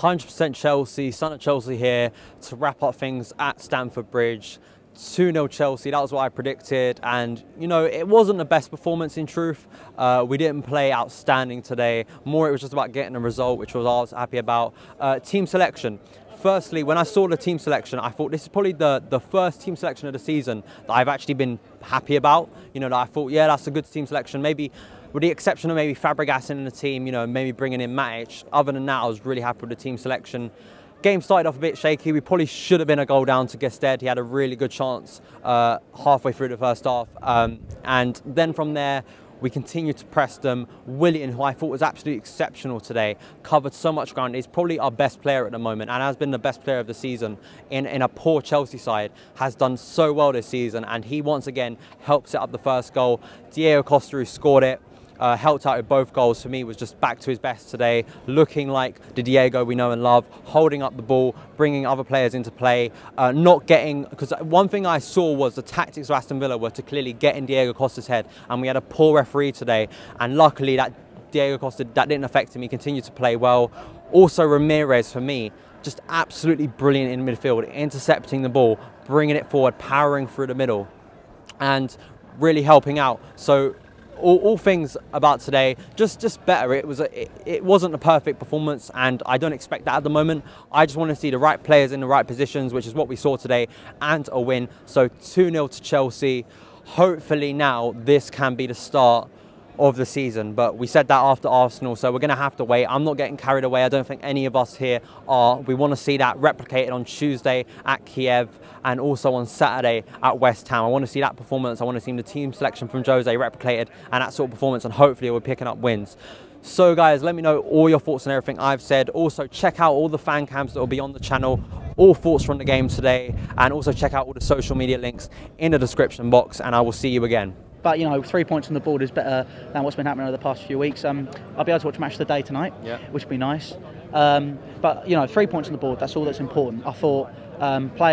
100% Chelsea, son of Chelsea here to wrap up things at Stamford Bridge. 2 0 Chelsea, that was what I predicted. And, you know, it wasn't the best performance in truth. Uh, we didn't play outstanding today. More, it was just about getting a result, which was I was happy about. Uh, team selection. Firstly, when I saw the team selection, I thought this is probably the, the first team selection of the season that I've actually been happy about. You know, that I thought, yeah, that's a good team selection. Maybe with the exception of maybe Fabregas in the team, you know, maybe bringing in Matic. Other than that, I was really happy with the team selection. Game started off a bit shaky. We probably should have been a goal down to Gestede. He had a really good chance uh, halfway through the first half. Um, and then from there, we continued to press them. Willian, who I thought was absolutely exceptional today, covered so much ground. He's probably our best player at the moment and has been the best player of the season in, in a poor Chelsea side. Has done so well this season and he once again helped set up the first goal. Diego Costa, who scored it, uh, helped out with both goals for me was just back to his best today, looking like the Diego we know and love, holding up the ball, bringing other players into play, uh, not getting, because one thing I saw was the tactics of Aston Villa were to clearly get in Diego Costa's head, and we had a poor referee today, and luckily that Diego Costa, that didn't affect him, he continued to play well. Also Ramires for me, just absolutely brilliant in midfield, intercepting the ball, bringing it forward, powering through the middle, and really helping out. So all, all, things about today just just better. It was a, it, it, wasn't a perfect performance and i don't expect that at the moment. I just want to see the right players in the right positions which is what we saw today and a win. So 2-0 to chelsea. Hopefully now this can be the start of the season. But we said that after Arsenal, so we're going to have to wait. I'm not getting carried away. I don't think any of us here are. We want to see that replicated on Tuesday at Kiev and also on Saturday at West Ham. I want to see that performance. I want to see the team selection from Jose replicated and that sort of performance, and hopefully we're picking up wins. So guys, let me know all your thoughts on everything I've said. Also check out all the fan cams that will be on the channel, all thoughts from the game today, and also check out all the social media links in the description box, and I will see you again. But you know, three points on the board is better than what's been happening over the past few weeks. Um, I'll be able to watch match of the day tonight, yeah. which would be nice. Um, but you know, three points on the board—that's all that's important. I thought um, players.